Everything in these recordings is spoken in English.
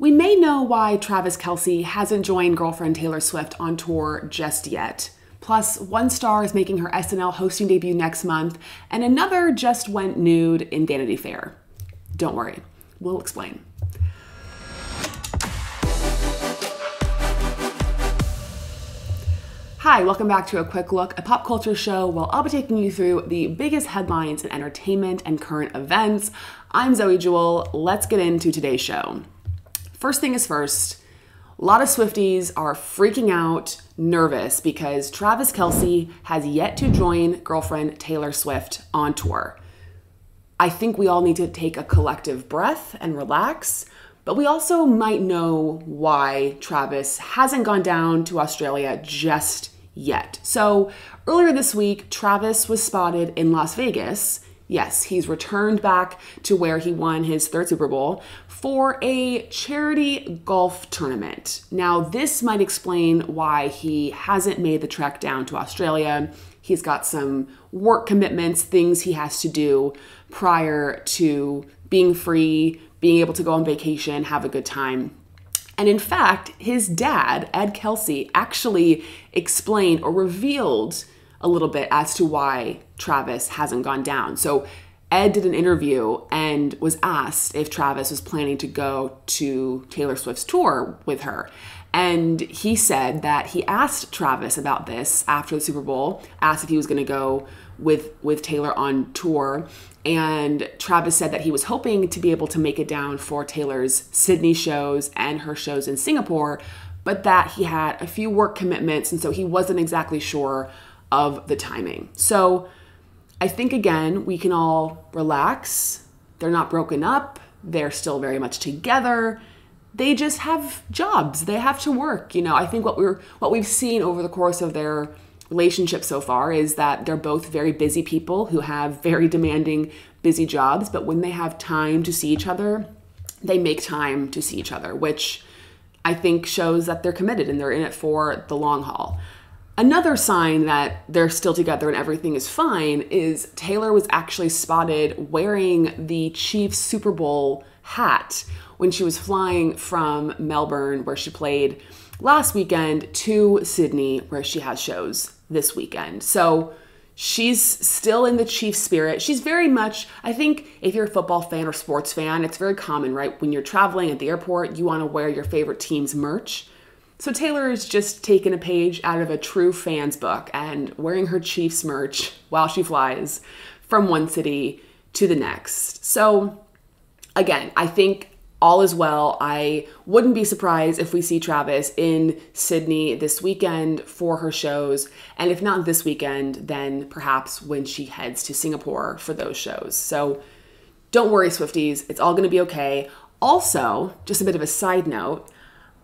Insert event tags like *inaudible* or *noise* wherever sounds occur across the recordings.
We may know why Travis Kelce hasn't joined girlfriend Taylor Swift on tour just yet. Plus, one star is making her SNL hosting debut next month, and another just went nude in Vanity Fair. Don't worry, we'll explain. Hi, welcome back to a quick look, a pop culture show where I'll be taking you through the biggest headlines in entertainment and current events. I'm Zoe Jewell. Let's get into today's show. First thing is first, a lot of Swifties are freaking out, nervous because Travis Kelce has yet to join girlfriend Taylor Swift on tour. I think we all need to take a collective breath and relax, but we also might know why Travis hasn't gone down to Australia just yet. So, earlier this week, Travis was spotted in Las Vegas. Yes, he's returned back to where he won his third Super Bowl for a charity golf tournament. Now, this might explain why he hasn't made the trek down to Australia. He's got some work commitments, things he has to do prior to being free, being able to go on vacation, have a good time. And in fact, his dad, Ed Kelce, actually explained or revealed a little bit as to why Travis hasn't gone down. So Ed did an interview and was asked if Travis was planning to go to Taylor Swift's tour with her. And he said that he asked Travis about this after the Super Bowl, asked if he was going to go with with Taylor on tour, and Travis said that he was hoping to be able to make it down for Taylor's Sydney shows and her shows in Singapore, but that he had a few work commitments and so he wasn't exactly sure of the timing. So I think again, we can all relax. They're not broken up, they're still very much together. They just have jobs. They have to work. You know, I think what we're what we've seen over the course of their relationship so far is that they're both very busy people who have very demanding busy jobs, but when they have time to see each other, they make time to see each other, which I think shows that they're committed and they're in it for the long haul. Another sign that they're still together and everything is fine is Taylor was actually spotted wearing the Chiefs Super Bowl hat when she was flying from Melbourne, where she played last weekend, to Sydney, where she has shows this weekend. So she's still in the Chiefs spirit. She's very much, I think, if you're a football fan or sports fan, it's very common, right? When you're traveling at the airport, you want to wear your favorite team's merch. So Taylor is just taking a page out of a true fan's book and wearing her Chiefs merch while she flies from one city to the next. So again, I think all is well. I wouldn't be surprised if we see Travis in Sydney this weekend for her shows. And if not this weekend, then perhaps when she heads to Singapore for those shows. So don't worry, Swifties, it's all gonna be okay. Also, just a bit of a side note,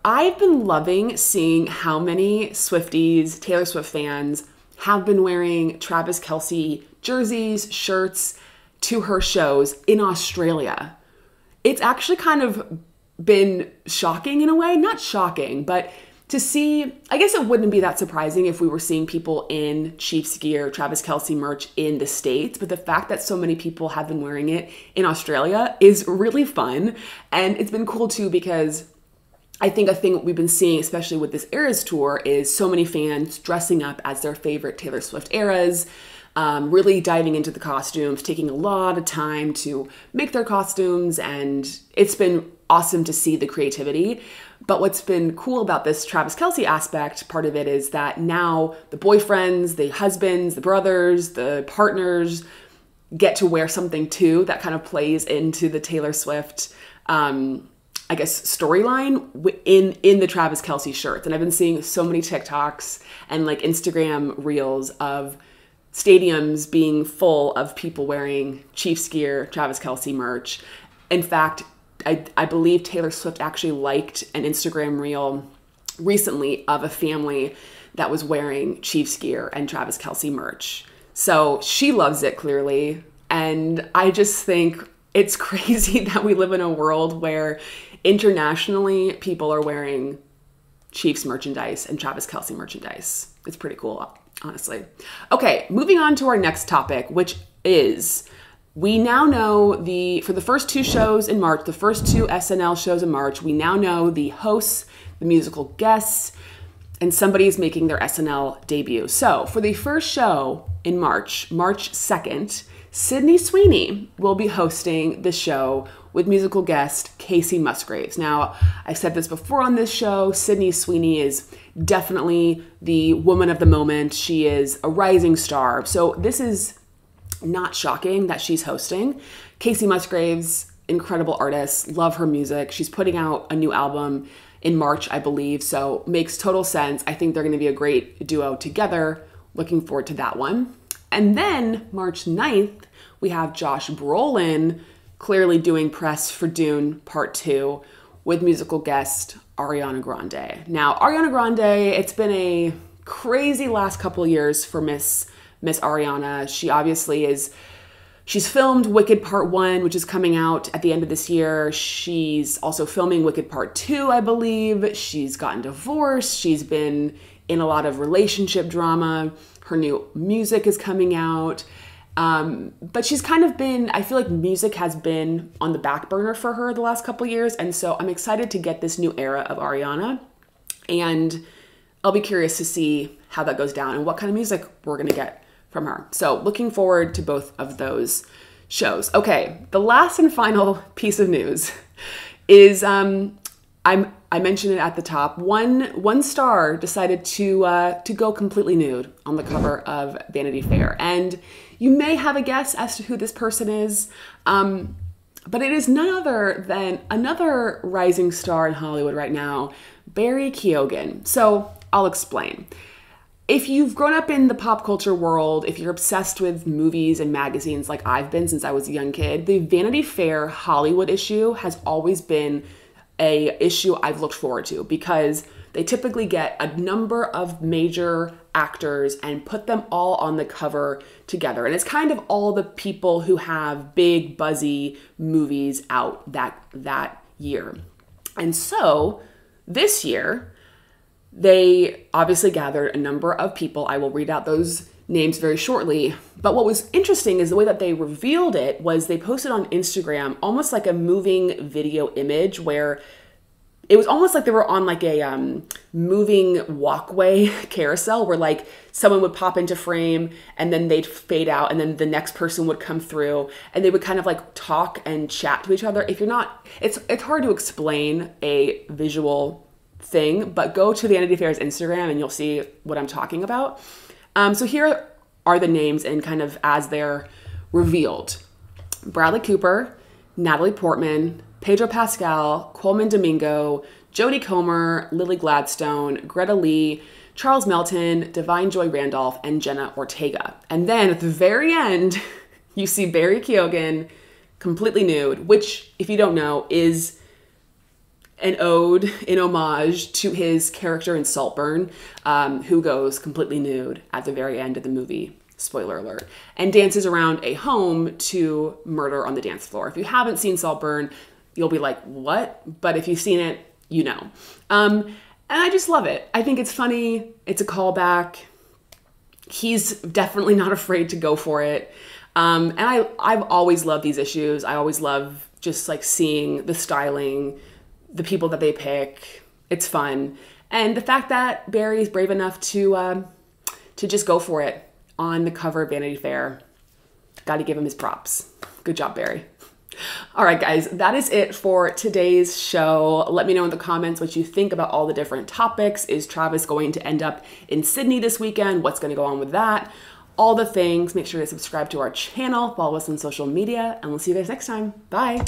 I've been loving seeing how many Swifties, Taylor Swift fans, have been wearing Travis Kelce jerseys, shirts to her shows in Australia. It's actually kind of been shocking in a way, not shocking, but to see, I guess it wouldn't be that surprising if we were seeing people in Chiefs gear, Travis Kelce merch in the States, but the fact that so many people have been wearing it in Australia is really fun. And it's been cool too because I think a thing we've been seeing, especially with this Eras tour, is so many fans dressing up as their favorite Taylor Swift eras, um, really diving into the costumes, taking a lot of time to make their costumes, and it's been awesome to see the creativity. But what's been cool about this Travis Kelce aspect, part of it is that now the boyfriends, the husbands, the brothers, the partners get to wear something too that kind of plays into the Taylor Swift. Um, I guess storyline in in the Travis Kelce shirts, and I've been seeing so many TikToks and like Instagram reels of stadiums being full of people wearing Chiefs gear, Travis Kelce merch. In fact, I, I believe Taylor Swift actually liked an Instagram reel recently of a family that was wearing Chiefs gear and Travis Kelce merch. So she loves it clearly. And I just think it's *laughs* crazy that we live in a world where internationally, people are wearing Chiefs merchandise and Travis Kelce merchandise. It's pretty cool, honestly. Okay, moving on to our next topic, which is we now know the for the first two shows in March, the first two SNL shows in March, we now know the hosts, the musical guests, and somebody's making their SNL debut. So, for the first show in March, March 2nd, Sydney Sweeney will be hosting the show with musical guest Kacey Musgraves. Now, I've said this before on this show, Sydney Sweeney is definitely the woman of the moment. She is a rising star. So, this is not shocking that she's hosting. Kacey Musgraves, incredible artist, love her music. She's putting out a new album in March, I believe, so makes total sense. I think they're going to be a great duo together. Looking forward to that one. And then March 9th, we have Josh Brolin clearly doing press for Dune Part 2 with musical guest Ariana Grande. Now, Ariana Grande, it's been a crazy last couple years for Miss Miss Ariana. She obviously is she's filmed Wicked Part 1, which is coming out at the end of this year. She's also filming Wicked Part 2, I believe. She's gotten divorced. She's been in a lot of relationship drama. Her new music is coming out. Um, but she's kind of been, I feel like music has been on the back burner for her the last couple years. And so I'm excited to get this new era of Ariana. And I'll be curious to see how that goes down and what kind of music we're going to get from her. So, looking forward to both of those shows. Okay, the last and final *laughs* piece of news is um, I'm I mentioned it at the top. One one star decided to uh, to go completely nude on the cover of Vanity Fair, and you may have a guess as to who this person is. Um, but it is none other than another rising star in Hollywood right now, Barry Keoghan. So I'll explain if you've grown up in the pop culture world, if you're obsessed with movies and magazines like I've been since I was a young kid, the Vanity Fair Hollywood issue has always been a issue I've looked forward to because they typically get a number of major actors and put them all on the cover together. And it's kind of all the people who have big buzzy movies out that that year. And so this year, they obviously gathered a number of people. I will read out those names very shortly. But what was interesting is the way that they revealed it was they posted on Instagram almost like a moving video image where it was almost like they were on like a um, moving walkway *laughs* carousel where like someone would pop into frame and then they'd fade out and then the next person would come through and they would kind of like talk and chat to each other if you're not it's it's hard to explain a visual thing, but go to the Vanity Fair's Instagram and you'll see what I'm talking about. Um, so here are the names and kind of as they're revealed Bradley Cooper, Natalie Portman, Pedro Pascal, Colman Domingo, Jodie Comer, Lily Gladstone, Greta Lee, Charles Melton, Da'Vine Joy Randolph, and Jenna Ortega. And then at the very end, *laughs* you see Barry Keoghan completely nude, which, if you don't know, is an ode, in homage to his character in Saltburn, um, who goes completely nude at the very end of the movie. Spoiler alert. And dances around a home to murder on the dance floor. If you haven't seen Saltburn, you'll be like, what? But if you've seen it, you know. Um, and I just love it. I think it's funny. It's a callback. He's definitely not *laughs* afraid to go for it. Um, and I, I've always loved these issues. I always love just like seeing the styling, the people that they pick. It's fun, and the fact that Barry is brave enough to um, to just go for it on the cover of Vanity Fair. Got to give him his props. Good job, Barry. All right, guys, that is it for today's show. Let me know in the comments what you think about all the different topics. Is Travis going to end up in Sydney this weekend? What's going to go on with that? All the things. Make sure to subscribe to our channel, follow us on social media, and we'll see you guys next time. Bye.